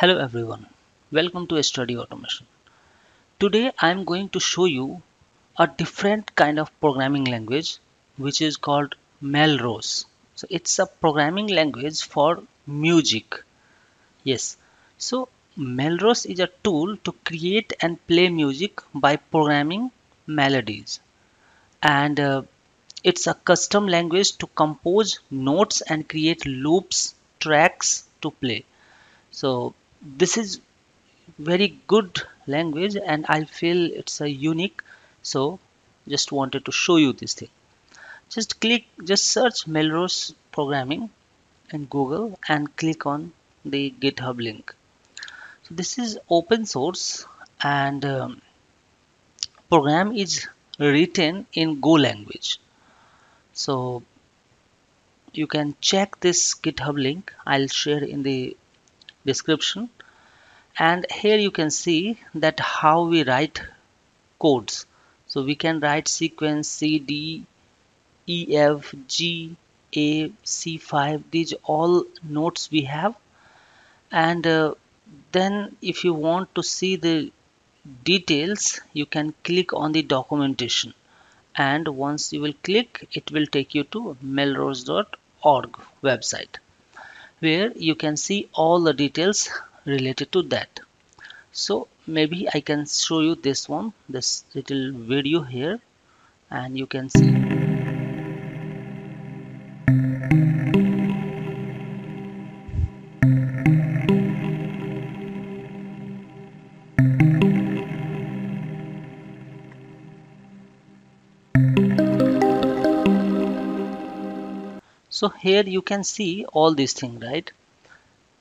Hello everyone, welcome to Study Automation. Today I am going to show you a different kind of programming language which is called Melrose. So it's a programming language for music. Yes, so Melrose is a tool to create and play music by programming melodies and uh, it's a custom language to compose notes and create loops tracks to play so this is very good language and I feel it's a unique so just wanted to show you this thing. Just click just search Melrose programming in Google and click on the github link. So this is open source and um, program is written in Go language. So you can check this github link. I'll share in the description and here you can see that how we write codes. So we can write sequence C D E F G A C5 these all notes we have. And uh, then if you want to see the details you can click on the documentation. And once you will click it will take you to melrose.org website where you can see all the details related to that. So maybe I can show you this one this little video here and you can see. So here you can see all these things right?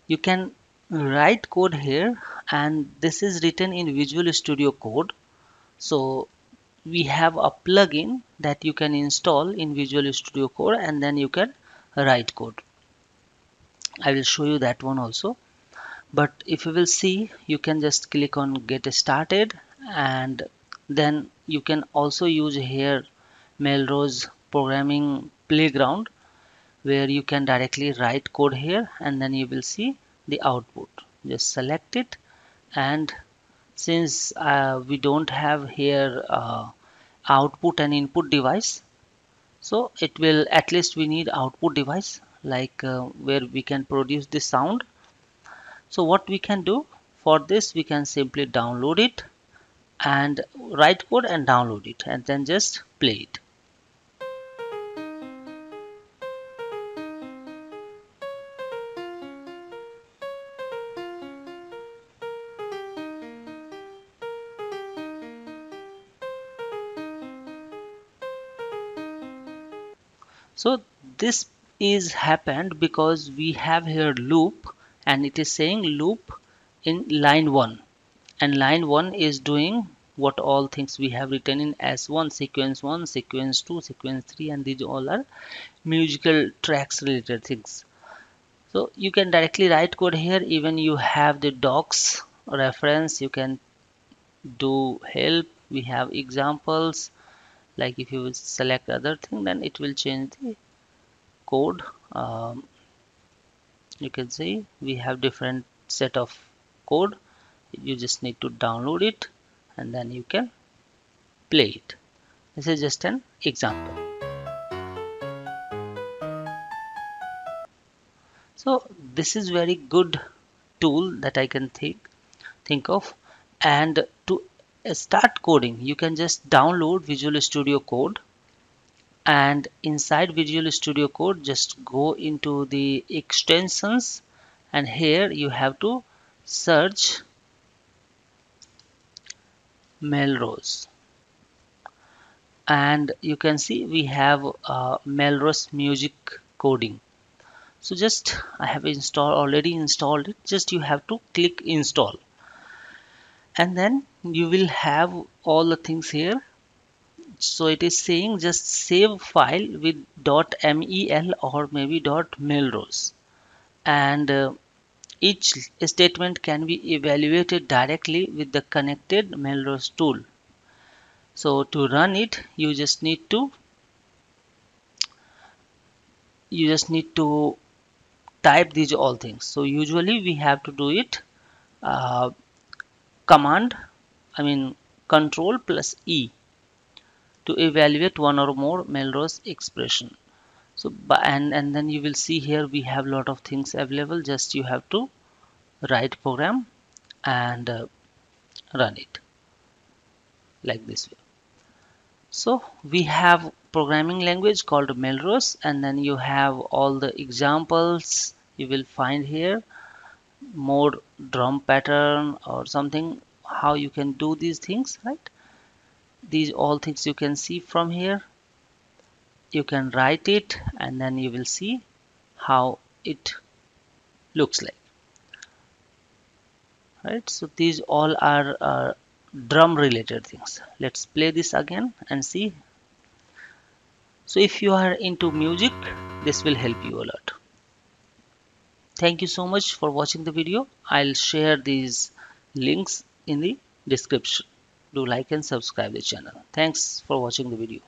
You can write code here and this is written in Visual Studio Code. So we have a plugin that you can install in Visual Studio Code and then you can write code. I will show you that one also. But if you will see you can just click on get started and then you can also use here Melrose programming playground where you can directly write code here and then you will see the output. Just select it. And since uh, we don't have here uh, output and input device so it will at least we need output device like uh, where we can produce the sound. So what we can do for this we can simply download it and write code and download it and then just play it so this is happened because we have here loop and it is saying loop in line 1 and line 1 is doing what all things we have written in s1 sequence 1 sequence 2 sequence 3 and these all are musical tracks related things. So you can directly write code here. Even you have the docs reference you can do help. We have examples like if you select other thing then it will change the code. Um, you can see we have different set of code. You just need to download it and then you can play it. This is just an example. So this is very good tool that I can think think of. And to start coding. You can just download Visual Studio Code and inside Visual Studio Code just go into the extensions and here you have to search Melrose. And you can see we have uh, Melrose music coding. So just I have installed already installed it. Just you have to click install. And then you will have all the things here. So it is saying just save file with .mel or maybe .melrose. And uh, each statement can be evaluated directly with the connected Melrose tool. So to run it you just need to you just need to type these all things. So usually we have to do it uh, command I mean control plus E to evaluate one or more Melrose expression. So and and then you will see here we have a lot of things available. Just you have to write program and uh, run it like this way. So we have programming language called Melrose and then you have all the examples you will find here. More drum pattern or something how you can do these things right? These all things you can see from here. You can write it and then you will see how it looks like. Right? So these all are uh, drum related things. Let's play this again and see. So if you are into music this will help you a lot. Thank you so much for watching the video. I'll share these links in the description. Do like and subscribe the channel. Thanks for watching the video